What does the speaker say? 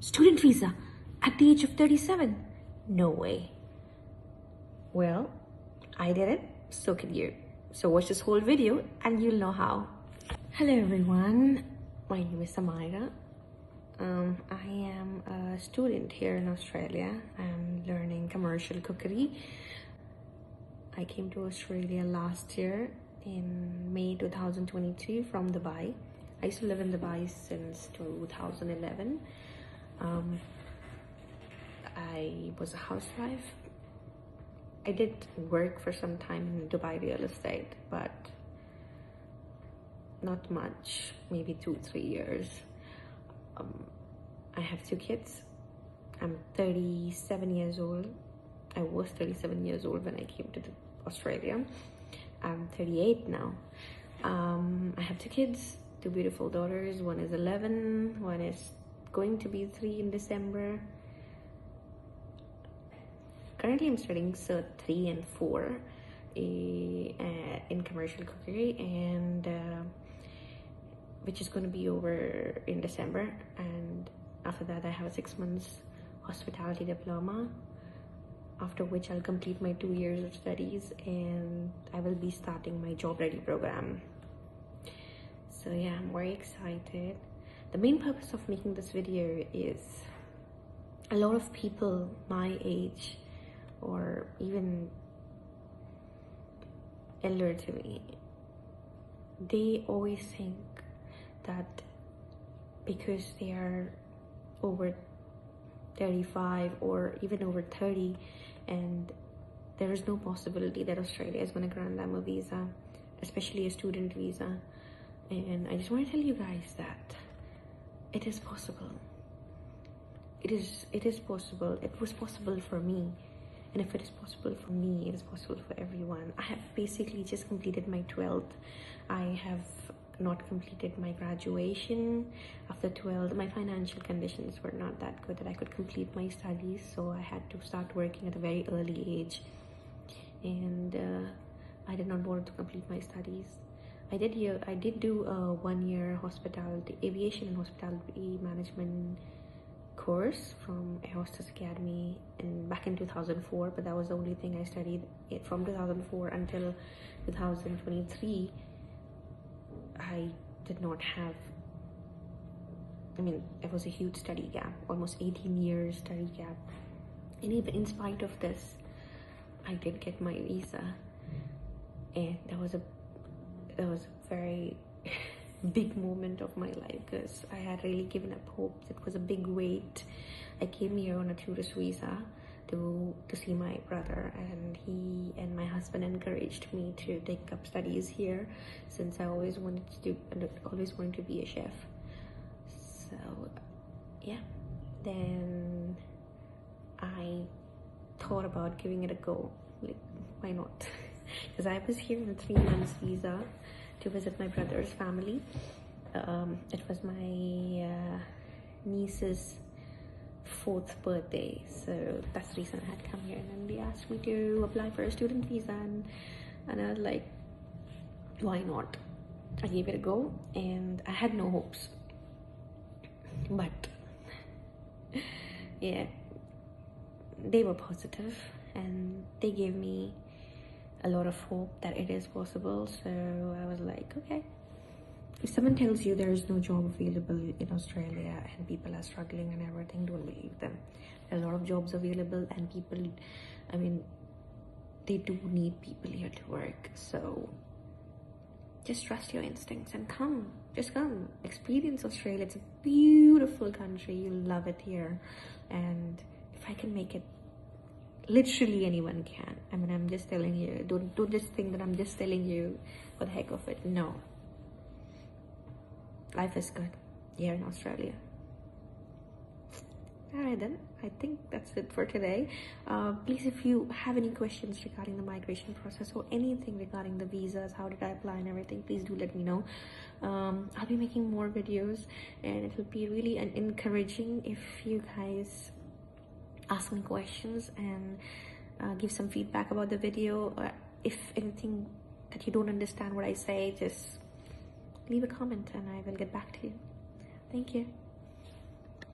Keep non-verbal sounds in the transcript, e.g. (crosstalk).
student visa at the age of 37. No way. Well, I did it, so can you. So watch this whole video and you'll know how. Hello everyone, my name is Samaira. Um, I am a student here in Australia. I'm learning commercial cookery. I came to Australia last year in May 2022 from Dubai. I used to live in Dubai since 2011. Um, I was a housewife. I did work for some time in Dubai real estate, but not much, maybe two, three years. Um, I have two kids. I'm 37 years old. I was 37 years old when I came to Australia. I'm 38 now. Um, I have two kids, two beautiful daughters. One is 11, one is going to be 3 in December. Currently, I'm studying Cert 3 and 4 uh, in commercial cookery and uh, which is going to be over in December and after that I have a six months hospitality diploma after which I'll complete my two years of studies and I will be starting my job ready program. So yeah, I'm very excited. The main purpose of making this video is a lot of people my age or even elder to me, they always think that because they are over 35 or even over 30 and there is no possibility that Australia is going to grant them a visa, especially a student visa. And I just want to tell you guys that it is possible. It is it is possible. It was possible for me. And if it is possible for me, it is possible for everyone. I have basically just completed my 12th. I have not completed my graduation after 12 my financial conditions were not that good that i could complete my studies so i had to start working at a very early age and uh, i did not want to complete my studies i did year i did do a one year hospitality aviation and hospitality management course from air hostess academy in back in 2004 but that was the only thing i studied it from 2004 until 2023 I did not have, I mean, it was a huge study gap, almost 18 years study gap. And even in spite of this, I did get my visa. And that was a, that was a very (laughs) big moment of my life because I had really given up hope. It was a big weight. I came here on a tourist visa to to see my brother and he and my husband encouraged me to take up studies here since I always wanted to do always wanted to be a chef so yeah then I thought about giving it a go like why not (laughs) because I was here on a three months visa to visit my brother's family. Um, it was my uh, niece's fourth birthday. So that's the reason i had come here. And then they asked me to apply for a student visa and, and i was like why not? I gave it a go and i had no hopes. But (laughs) yeah they were positive and they gave me a lot of hope that it is possible so i was like okay if someone tells you there is no job available in Australia and people are struggling and everything, don't believe them. There are a lot of jobs available and people, I mean, they do need people here to work. So just trust your instincts and come. Just come. Experience Australia. It's a beautiful country. You'll love it here. And if I can make it literally anyone can. I mean, I'm just telling you. Don't don't just think that I'm just telling you for the heck of it. No, life is good here in Australia. Alright then, I think that's it for today. Uh, please, if you have any questions regarding the migration process or anything regarding the visas, how did I apply and everything, please do let me know. Um, I'll be making more videos and it will be really an encouraging if you guys ask me questions and uh, give some feedback about the video. Uh, if anything that you don't understand what I say, just leave a comment and I will get back to you. Thank you.